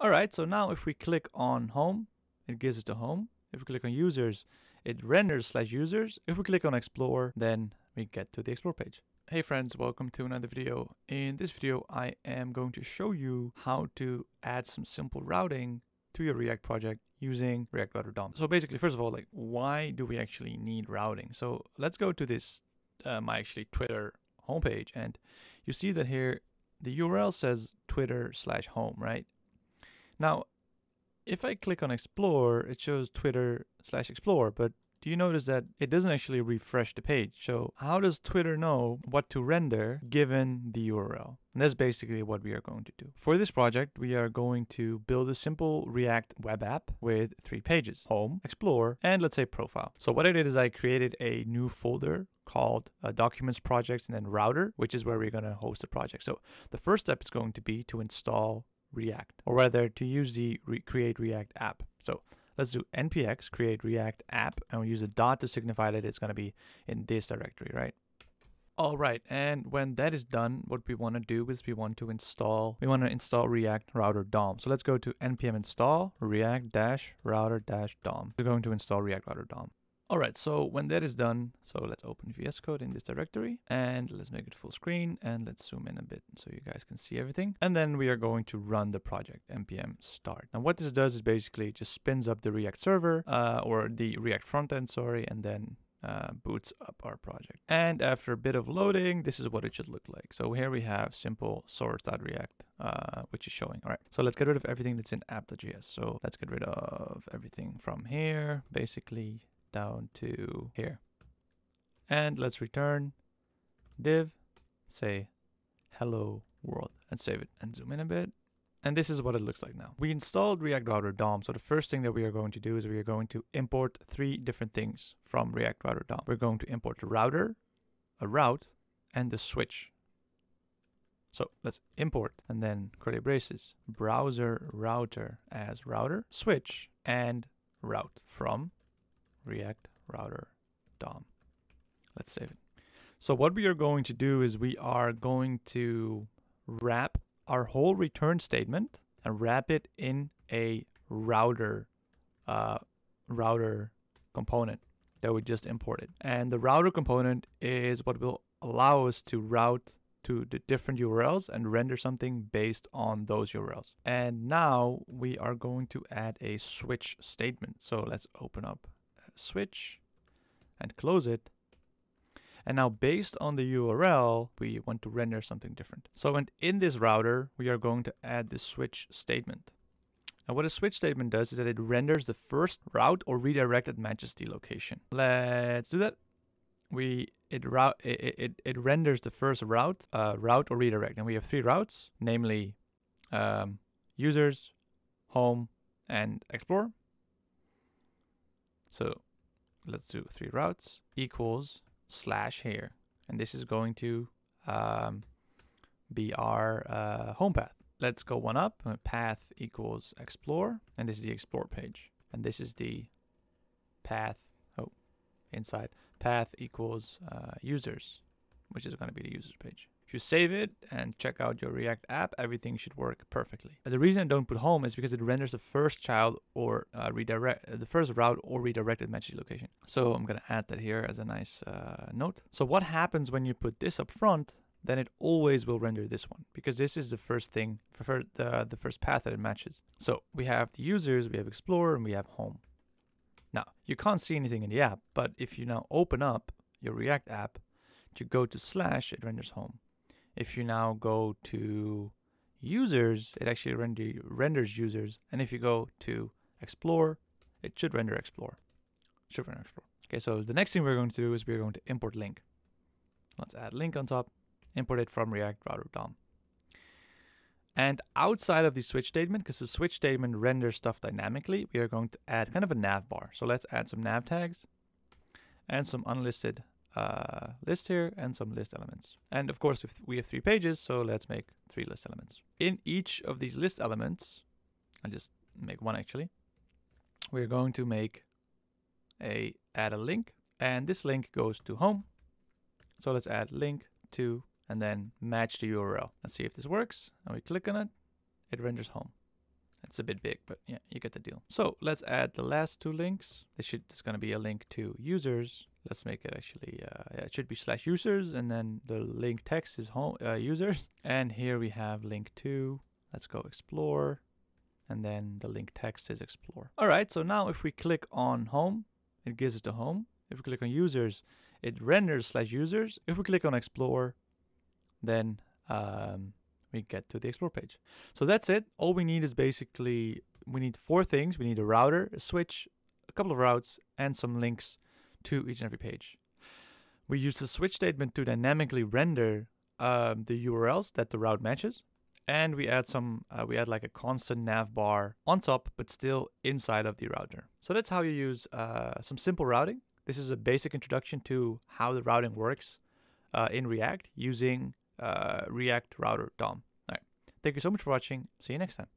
All right, so now if we click on home, it gives us the home. If we click on users, it renders slash users. If we click on explore, then we get to the explore page. Hey friends, welcome to another video. In this video, I am going to show you how to add some simple routing to your React project using React Router DOM. So basically, first of all, like why do we actually need routing? So let's go to this, uh, my actually Twitter homepage and you see that here, the URL says Twitter slash home, right? Now, if I click on explore, it shows Twitter slash explore, but do you notice that it doesn't actually refresh the page? So how does Twitter know what to render given the URL? And that's basically what we are going to do. For this project, we are going to build a simple React web app with three pages, home, explore, and let's say profile. So what I did is I created a new folder called uh, documents projects and then router, which is where we're going to host the project. So the first step is going to be to install React, or rather to use the re create React app. So let's do npx create react app and we'll use a dot to signify that it's going to be in this directory, right? All right, and when that is done, what we want to do is we want to install, we want to install React Router DOM. So let's go to npm install react dash router dash DOM. We're going to install React Router DOM. All right, so when that is done, so let's open VS Code in this directory and let's make it full screen and let's zoom in a bit so you guys can see everything. And then we are going to run the project npm start. Now what this does is basically just spins up the React server uh, or the React frontend, sorry, and then uh, boots up our project. And after a bit of loading, this is what it should look like. So here we have simple source.react, uh, which is showing. All right, so let's get rid of everything that's in app.js. So let's get rid of everything from here, basically down to here. And let's return div, say hello world and save it and zoom in a bit. And this is what it looks like now. We installed React Router DOM. So the first thing that we are going to do is we are going to import three different things from React Router DOM. We're going to import the router, a route, and the switch. So let's import and then curly braces, browser router as router, switch, and route from React Router DOM. Let's save it. So what we are going to do is we are going to wrap our whole return statement and wrap it in a router uh, router component that we just imported. And the router component is what will allow us to route to the different URLs and render something based on those URLs. And now we are going to add a switch statement. So let's open up switch and close it. And now based on the URL, we want to render something different. So and in this router, we are going to add the switch statement. Now what a switch statement does is that it renders the first route or redirect that matches the location. Let's do that. We it route it, it, it renders the first route, uh, route or redirect, and we have three routes, namely um, users, home, and explore. So let's do three routes equals slash here. And this is going to um, be our uh, home path. Let's go one up. Path equals explore. And this is the explore page. And this is the path, oh, inside. Path equals uh, users, which is going to be the users page. If you save it and check out your React app, everything should work perfectly. The reason I don't put home is because it renders the first child or uh, redirect the first route or redirected message location. So I'm gonna add that here as a nice uh, note. So what happens when you put this up front? Then it always will render this one because this is the first thing for the the first path that it matches. So we have the users, we have Explorer, and we have Home. Now you can't see anything in the app, but if you now open up your React app, to go to slash, it renders Home. If you now go to users, it actually render, renders users. And if you go to explore, it should render explore. Should render explore. Okay, so the next thing we're going to do is we're going to import link. Let's add link on top, import it from React Router DOM. And outside of the switch statement, because the switch statement renders stuff dynamically, we are going to add kind of a nav bar. So let's add some nav tags and some unlisted list here and some list elements. And of course, we have three pages, so let's make three list elements. In each of these list elements, I'll just make one actually, we're going to make a add a link, and this link goes to home. So let's add link to, and then match the URL. Let's see if this works. And we click on it, it renders home. It's a bit big, but yeah, you get the deal. So let's add the last two links. This should it's going to be a link to users. Let's make it actually. Uh, yeah, it should be slash users, and then the link text is home uh, users. And here we have link to. Let's go explore, and then the link text is explore. All right. So now if we click on home, it gives us the home. If we click on users, it renders slash users. If we click on explore, then um, we get to the explore page. So that's it. All we need is basically, we need four things. We need a router, a switch, a couple of routes, and some links to each and every page. We use the switch statement to dynamically render um, the URLs that the route matches. And we add some, uh, we add like a constant nav bar on top, but still inside of the router. So that's how you use uh, some simple routing. This is a basic introduction to how the routing works uh, in React using uh, React Router DOM. All right. Thank you so much for watching. See you next time.